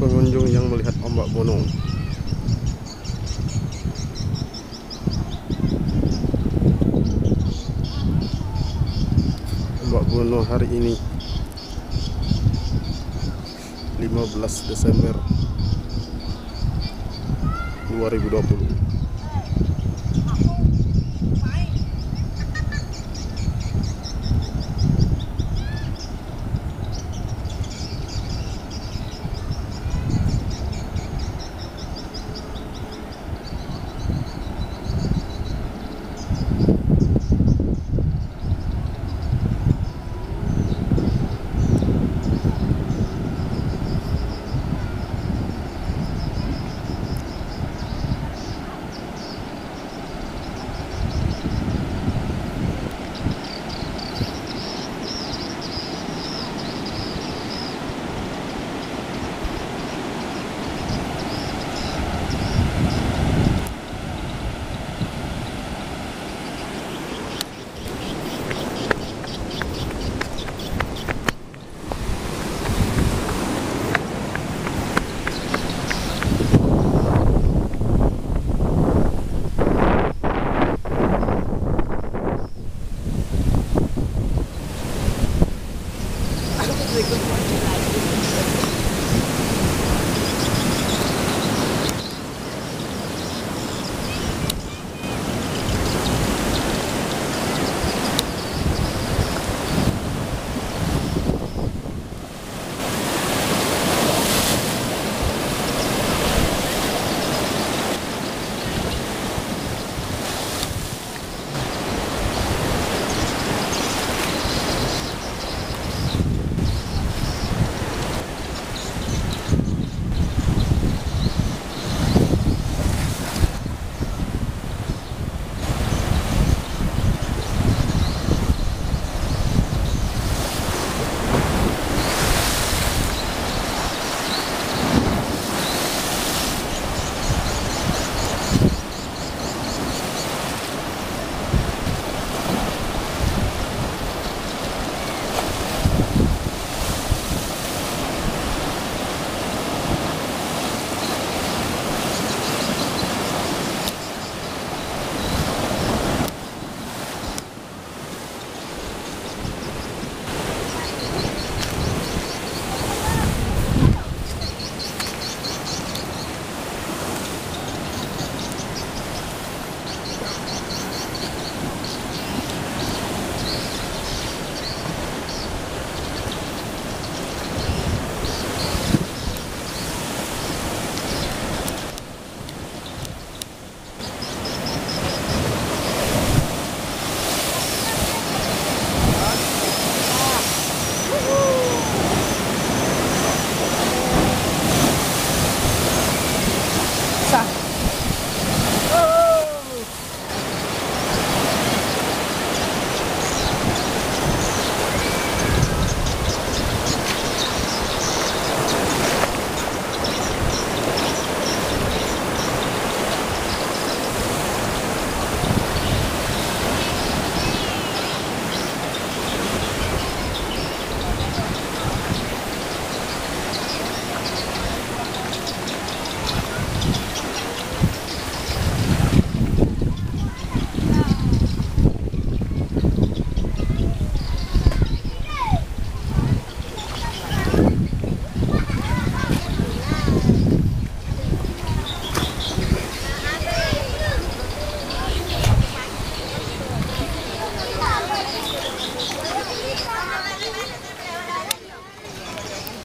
pengunjung yang melihat ombak gunung. Gunung hari ini. 15 Desember 2020